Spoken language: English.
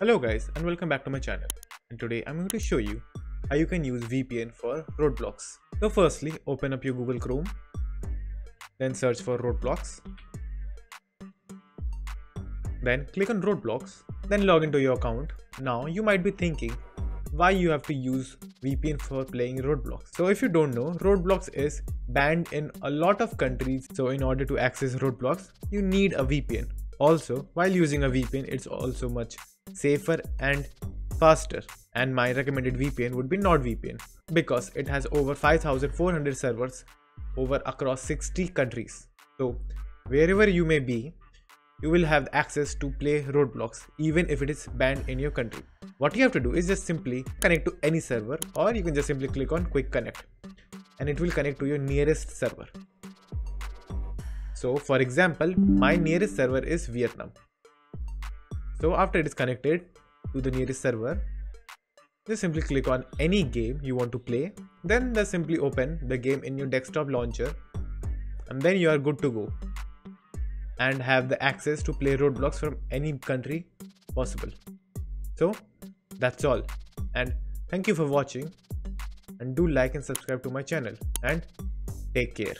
Hello guys and welcome back to my channel and today I'm going to show you how you can use VPN for Roblox. So firstly open up your Google Chrome then search for Roblox then click on Roblox then log into your account. Now you might be thinking why you have to use VPN for playing Roblox. So if you don't know, Roblox is banned in a lot of countries. So in order to access Roblox you need a VPN. Also, while using a VPN, it's also much safer and faster. And my recommended VPN would be NordVPN because it has over 5400 servers over across 60 countries. So wherever you may be, you will have access to play Roblox even if it is banned in your country. What you have to do is just simply connect to any server or you can just simply click on quick connect and it will connect to your nearest server. So for example, my nearest server is Vietnam. So after it is connected to the nearest server, just simply click on any game you want to play. Then just simply open the game in your desktop launcher and then you are good to go and have the access to play Roblox from any country possible. So that's all and thank you for watching and do like and subscribe to my channel and take care.